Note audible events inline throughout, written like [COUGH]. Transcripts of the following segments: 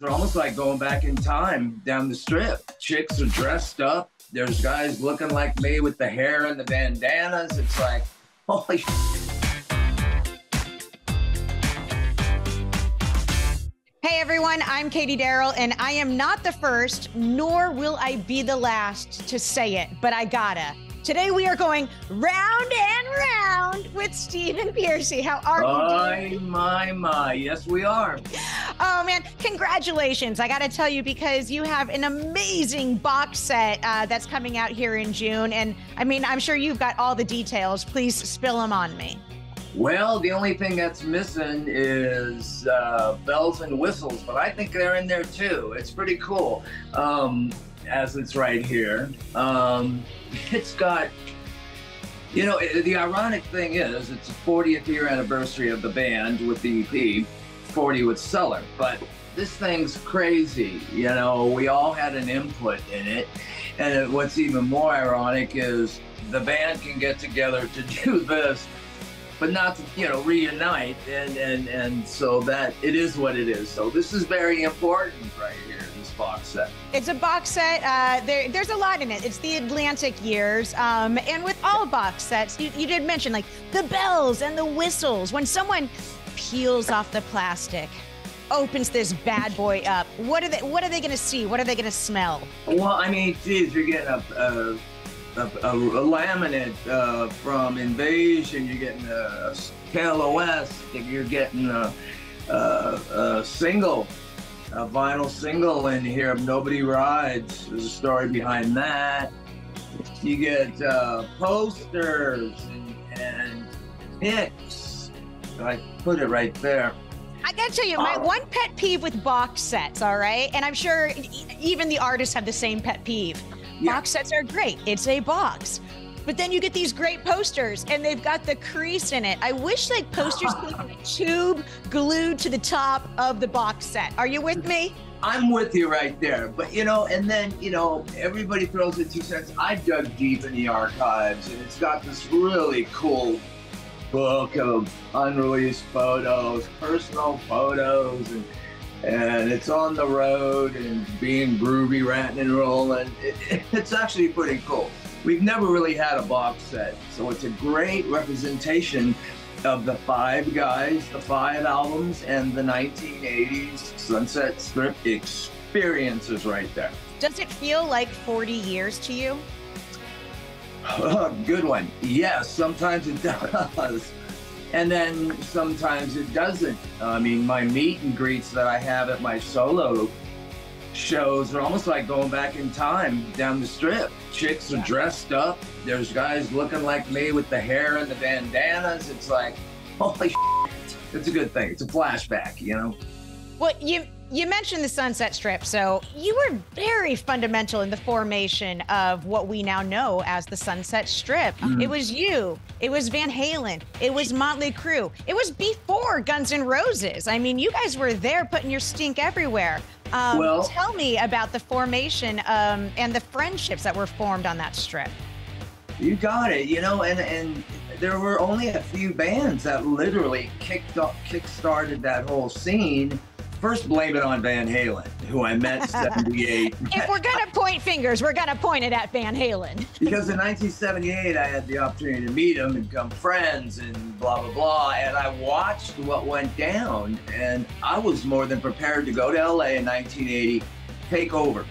It's almost like going back in time down the strip. Chicks are dressed up. There's guys looking like me with the hair and the bandanas. It's like, holy Hey everyone, I'm Katie Daryl, and I am not the first, nor will I be the last to say it, but I gotta. Today we are going round and round with Stephen Pearcy. How are my, you? My, my, my. Yes, we are. Oh man, congratulations. I gotta tell you because you have an amazing box set uh, that's coming out here in June. And I mean, I'm sure you've got all the details. Please spill them on me. Well, the only thing that's missing is uh, bells and whistles, but I think they're in there too. It's pretty cool. Um, as it's right here. Um, it's got, you know, the ironic thing is it's the 40th year anniversary of the band with the EP, 40 with Cellar, but this thing's crazy. You know, we all had an input in it. And what's even more ironic is the band can get together to do this but not to you know reunite and and and so that it is what it is so this is very important right here this box set? It's a box set. Uh, there, there's a lot in it. It's the Atlantic years. Um, and with all box sets, you, you did mention like the bells and the whistles. When someone peels off the plastic, opens this bad boy up, what are they? What are they going to see? What are they going to smell? Well, I mean, geez, you're getting a. a a, a, a laminate uh, from Invasion, you're getting a, KLOS, you're getting a, a, a single a vinyl single in here of Nobody Rides. There's a story behind that. You get uh, posters and, and pics. I put it right there. I gotta tell you, my oh. one pet peeve with box sets, all right? And I'm sure even the artists have the same pet peeve. Yeah. Box sets are great, it's a box. But then you get these great posters and they've got the crease in it. I wish like posters could have a [LAUGHS] tube glued to the top of the box set. Are you with me? I'm with you right there. But you know, and then, you know, everybody throws in two cents. I dug deep in the archives and it's got this really cool book of unreleased photos, personal photos and and it's on the road and being groovy, ratting and rolling. It, it, it's actually pretty cool. We've never really had a box set, so it's a great representation of the five guys, the five albums, and the 1980s Sunset Strip experiences right there. Does it feel like 40 years to you? Oh, [LAUGHS] good one. Yes, sometimes it [LAUGHS] does. And then sometimes it doesn't. I mean, my meet and greets that I have at my solo shows are almost like going back in time down the strip. Chicks are dressed up. There's guys looking like me with the hair and the bandanas. It's like, holy [LAUGHS] shit. It's a good thing. It's a flashback, you know? Well, you you mentioned the Sunset Strip, so you were very fundamental in the formation of what we now know as the Sunset Strip. Mm-hmm. It was you, it was Van Halen, it was Motley Crue, it was before Guns N' Roses. I mean, you guys were there putting your stink everywhere. Um, well, tell me about the formation um, and the friendships that were formed on that strip. You got it. You know, and and there were only a few bands that literally kicked off, kick-started that whole scene First, blame it on Van Halen, who I met [LAUGHS] 78. if we're going to point fingers, we're going to point it at Van Halen. because in 1978, I had the opportunity to meet him and become friends and blah, blah, blah. And I watched what went down, and I was more than prepared to go to LA in 1980, take over.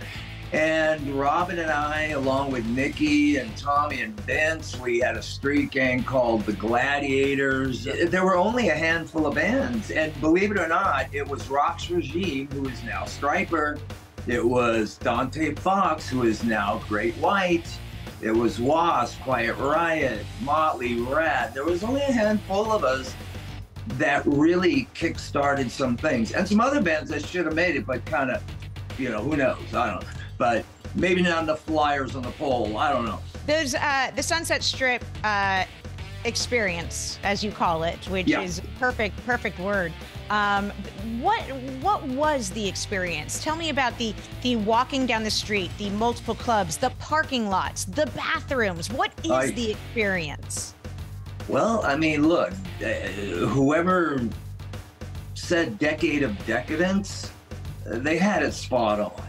And Robbin and I, along with Nikki and Tommy and Vince, we had a street gang called the Gladiators. There were only a handful of bands. And believe it or not, it was Roxx Regime, who is now Stryper. It was Dante Fox, who is now Great White. It was Wasp, Quiet Riot, Motley, Ratt. There was only a handful of us that really kick-started some things. And some other bands that should have made it, but kind of, you know, who knows? I don't know but maybe not the flyers on the pole. I don't know. There's uh, the Sunset Strip uh, experience, as you call it, which yeah. is perfect, perfect word. Um, what what was the experience? Tell me about the the walking down the street, the multiple clubs, the parking lots, the bathrooms. What is I, the experience? Well, I mean, look, uh, whoever said decade of decadence they had it spot on.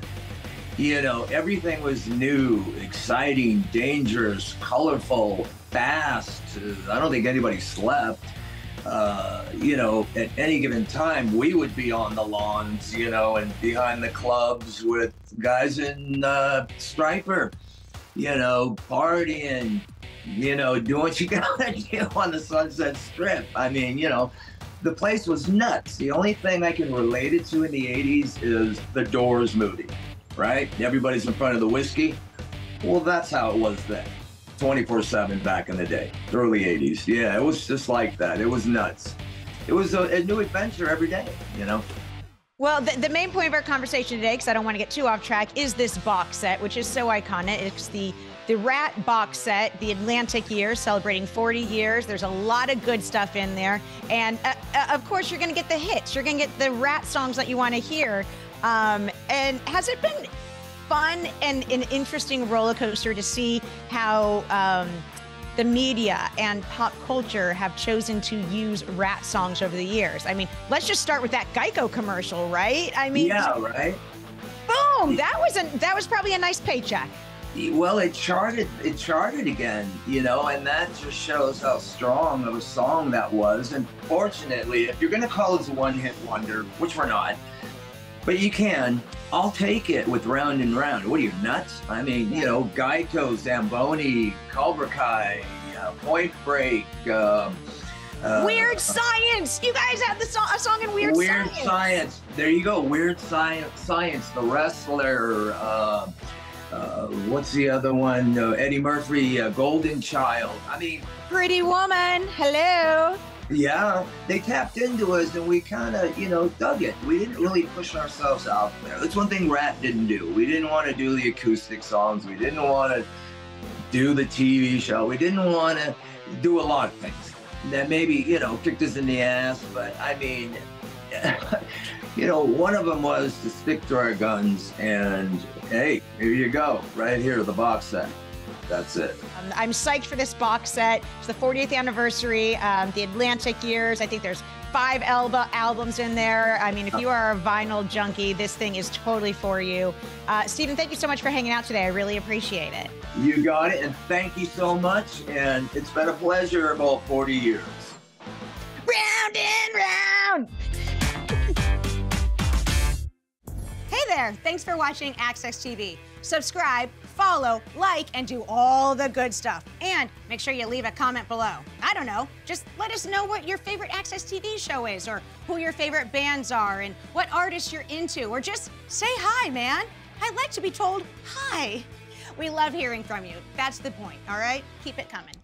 You know, everything was new, exciting, dangerous, colorful, fast. I don't think anybody slept. Uh, you know, at any given time, we would be on the lawns, you know, and behind the clubs with guys in uh, Stryper, you know, partying, you know, doing what you [LAUGHS] gotta do on the Sunset Strip. I mean, you know, the place was nuts. The only thing I can relate it to in the 80s is the Doors movie, right? Everybody's in front of the Whisky. Well, that's how it was then. 24 7 back in the day, early 80s. Yeah, it was just like that. It was nuts. It was a, a new adventure every day, you know? Well, the, the main point of our conversation today, because I don't want to get too off track, is this box set, which is so iconic. It's the the Ratt box set, the Atlantic years, celebrating 40 years. There's a lot of good stuff in there. And uh, uh, of course, you're going to get the hits. You're going to get the Ratt songs that you want to hear. Um, and has it been fun and an interesting roller coaster to see how um, the media and pop culture have chosen to use Ratt songs over the years. I mean, let's just start with that Geico commercial, right? I mean, yeah, right. Boom! That was a that was probably a nice paycheck. Well, it charted it charted again, you know, and that just shows how strong of a song that was. And fortunately, if you're going to call it a one-hit wonder, which we're not, but you can. I'll take it with round and round. What are you nuts? I mean, you know, Geico, Zamboni, Cobra Kai, uh, Point Break. Uh, uh, Weird Science. You guys have the song, a song in Weird, Weird Science. Weird Science. There you go. Weird Science. Science. The Wrestler. Uh, uh, what's the other one? Uh, Eddie Murphy, uh, Golden Child. I mean, Pretty Woman. Hello. Yeah, they tapped into us and we kind of, you know, dug it. We didn't really push ourselves out there. That's one thing Ratt didn't do. We didn't want to do the acoustic songs. We didn't want to do the TV show. We didn't want to do a lot of things that maybe, you know, kicked us in the ass. But I mean, [LAUGHS] you know, one of them was to stick to our guns and hey, here you go, right here, the box set. That's it. Um, I'm psyched for this box set. It's the 40th anniversary, um, the Atlantic years. I think there's five Elba albums in there. I mean, if you are a vinyl junkie, this thing is totally for you. Uh, Stephen, thank you so much for hanging out today. I really appreciate it. You got it, and thank you so much. And it's been a pleasure about 40 years. Round and round. hey there. Thanks for watching AXS TV. Subscribe follow, like, and do all the good stuff. And make sure you leave a comment below. I don't know, just let us know what your favorite AXS TV show is, or who your favorite bands are, and what artists you're into, or just say hi, man. I like to be told hi. We love hearing from you. That's the point, all right? Keep it coming.